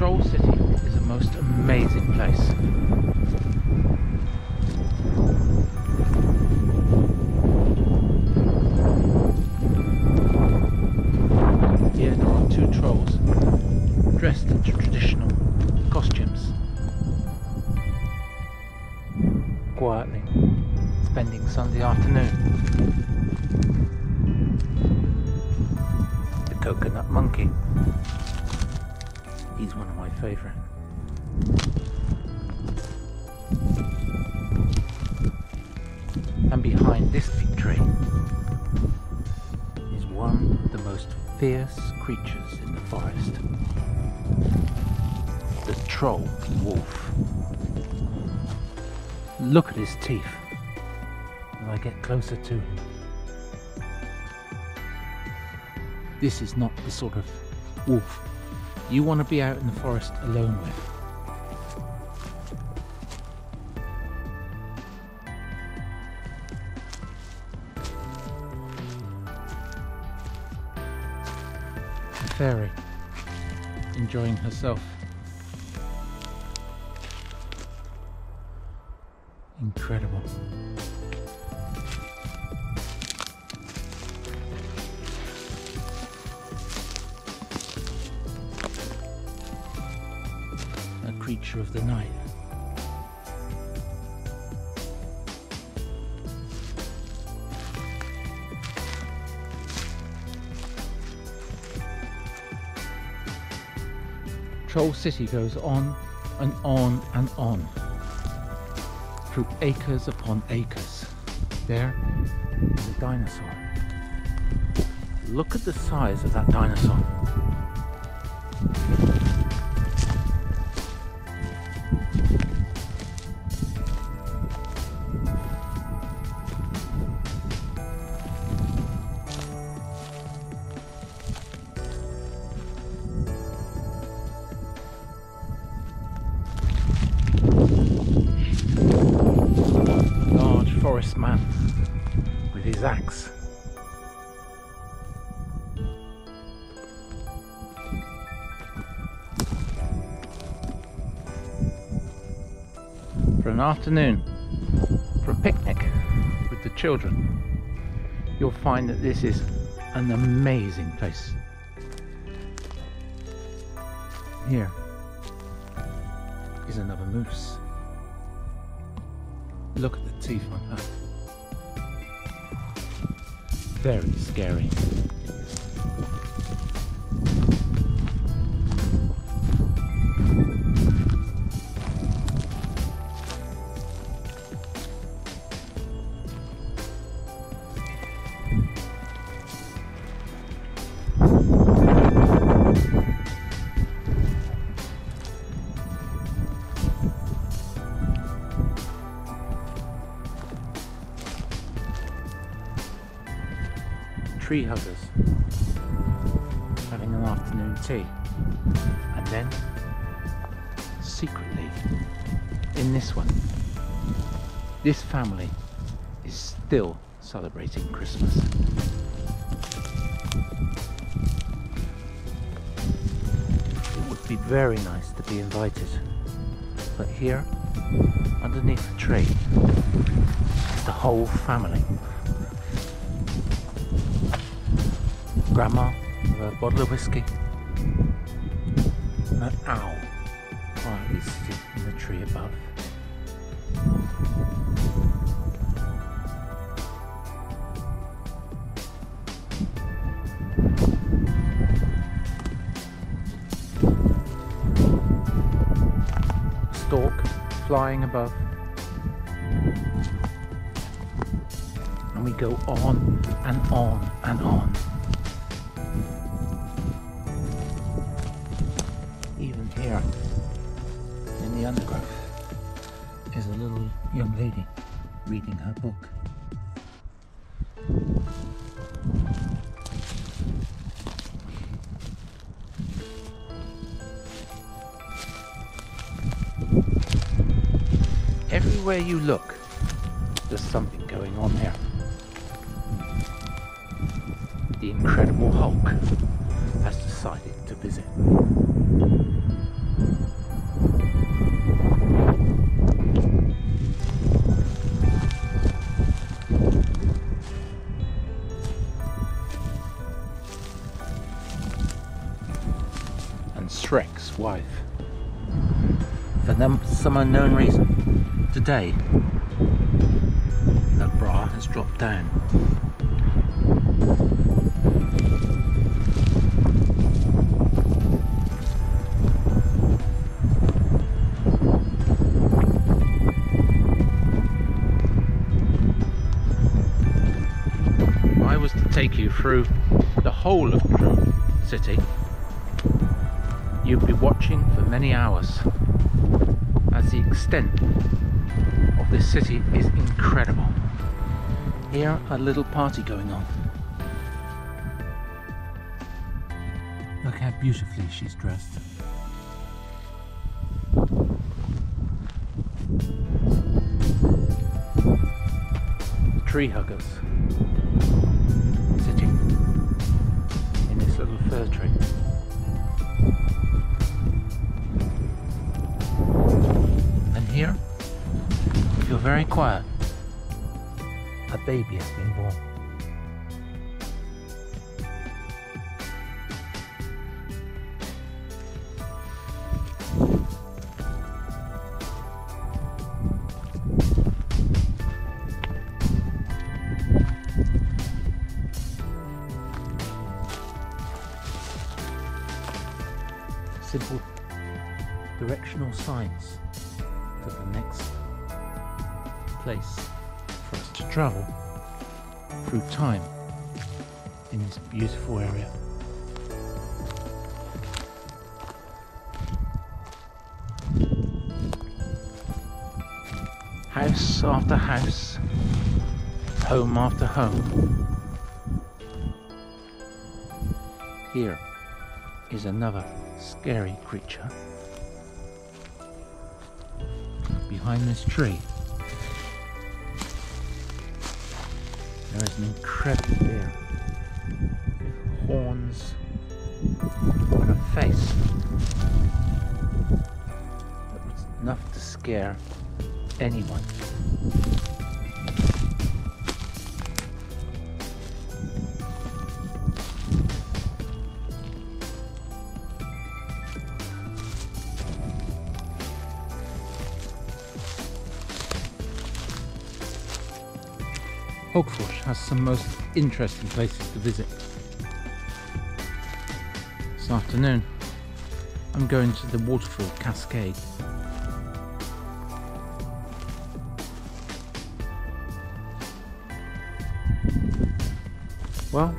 Troll City is a most amazing place. Here there are two trolls dressed in traditional costumes. Quietly spending Sunday afternoon. He's one of my favourite. And behind this tree is one of the most fierce creatures in the forest. The troll wolf. Look at his teeth as I get closer to him. This is not the sort of wolf you want to be out in the forest alone with. A fairy enjoying herself. Creature of the night. Troll City goes on and on and on through acres upon acres. There is a dinosaur. Look at the size of that dinosaur. For an afternoon, for a picnic with the children, you'll find that this is an amazing place. Here is another moose. Look at the teeth on her. Very scary. Tree huggers having an afternoon tea. And then, secretly, in this one, this family is still celebrating Christmas. It would be very nice to be invited, but here, underneath the tree, is the whole family. Grandma with a bottle of whiskey, and an owl quietly sitting in the tree above. Stork flying above. And we go on and on and on. Young lady reading her book. Everywhere you look, there's something going on here. The Incredible Hulk has decided to visit. Some unknown reason, today, that bra has dropped down. I was to take you through the whole of Troll City, you'd be watching for many hours as the extent of this city is incredible. Here a little party going on. Look how beautifully she's dressed. The tree huggers sitting in this little fir tree. Very quiet, a baby has been born. Through time in this beautiful area. House after house, home after home. Here is another scary creature behind this tree. There is an incredible bear with horns and a face that was enough to scare anyone. Hagfors has some most interesting places to visit. This afternoon, I'm going to the waterfall cascade. Well,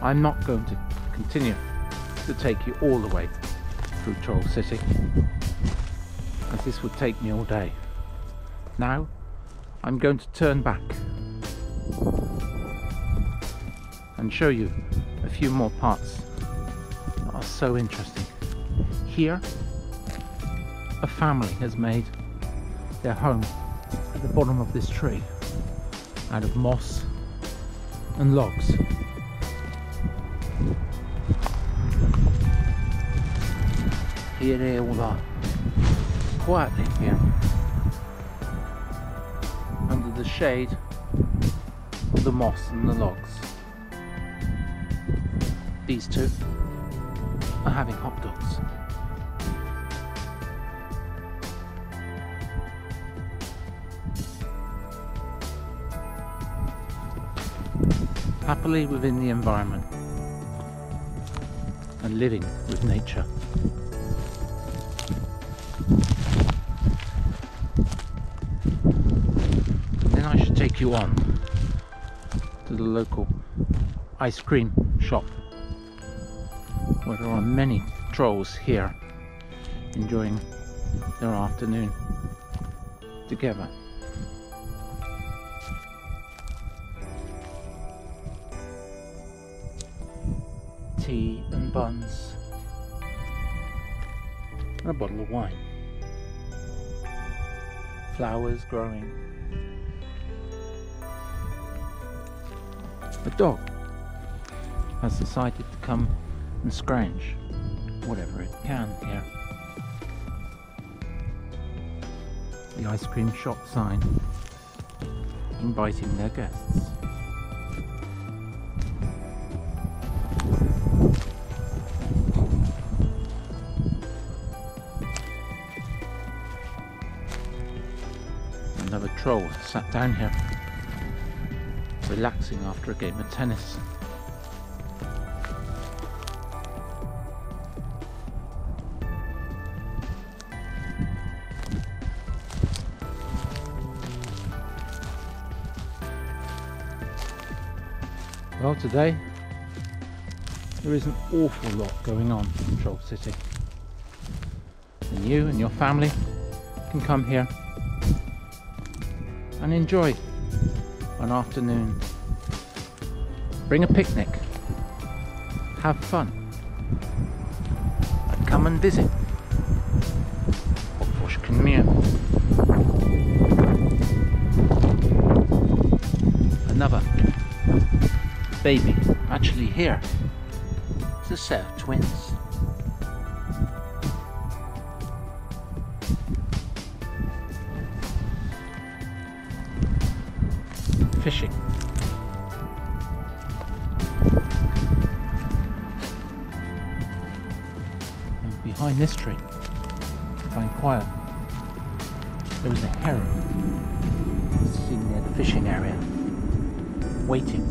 I'm not going to continue to take you all the way through Troll City, as this would take me all day. Now, I'm going to turn back and show you a few more parts that are so interesting. Here, a family has made their home at the bottom of this tree out of moss and logs. Here they all are, quietly here the shade of the moss and the logs. These two are having hot dogs. Happily within the environment and living with nature. You on to the local ice cream shop where there are many trolls here enjoying their afternoon together. Tea and buns and a bottle of wine. Flowers growing. A dog has decided to come and scrounge whatever it can here. The ice cream shop sign inviting their guests. Another troll sat down here relaxing after a game of tennis. Well, today there is an awful lot going on in Troll City. And you and your family can come here and enjoy an afternoon. Bring a picnic, have fun, and come and visit. Another baby actually here. It's a set of twins. Fishing. And behind this tree, find quiet, there was a heron sitting near the fishing area, waiting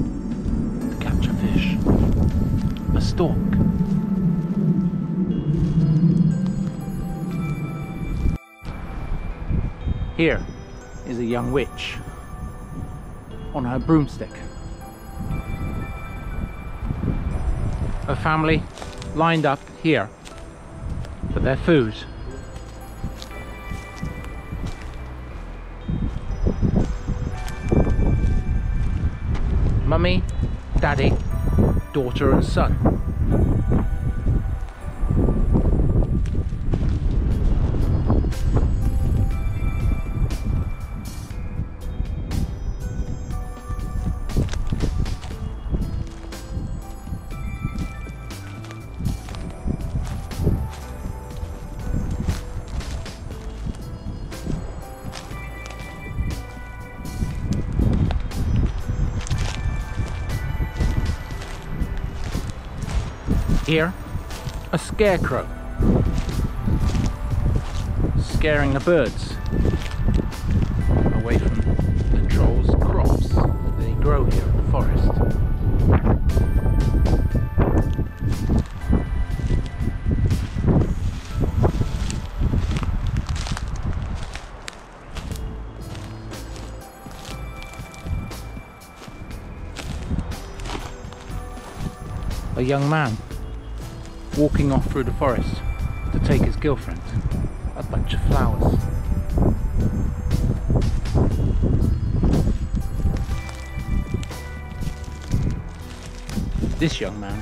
to catch a fish. A stork. Here is a young witch on her broomstick. Her family lined up here for their food. Mummy, Daddy, daughter and son. Here, a scarecrow. Scaring the birds. Away from the trolls' crops. That they grow here in the forest. A young man walking off through the forest to take his girlfriend a bunch of flowers. This young man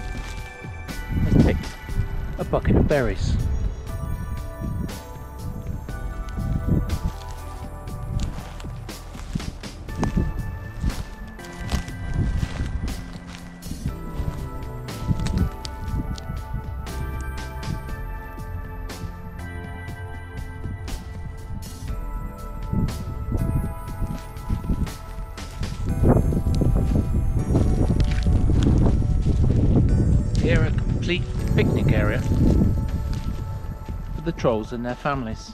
has picked a bucket of berries. Picnic area for the trolls and their families.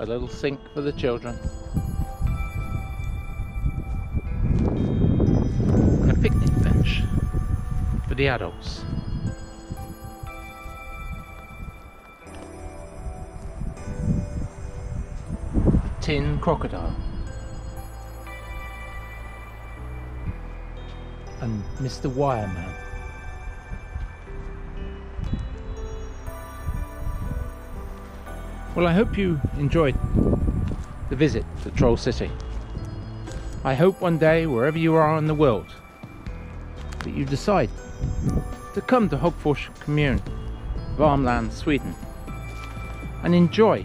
A little sink for the children. And a picnic bench for the adults. Tin crocodile. And Mr. Wireman. Well, I hope you enjoyed the visit to Troll City. I hope one day, wherever you are in the world, that you decide to come to Hagfors Commune, Värmland, Sweden, and enjoy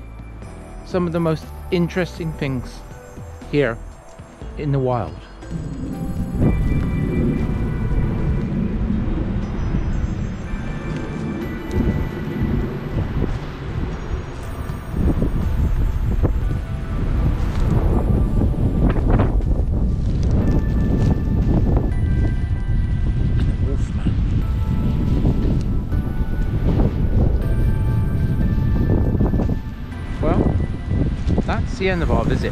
some of the most interesting things here in the wild. The end of our visit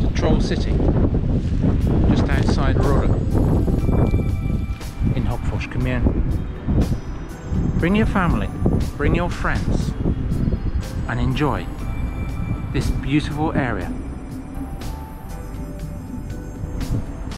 to Troll City, just outside Råda in Hagfors. Come here. Bring your family, bring your friends, and enjoy this beautiful area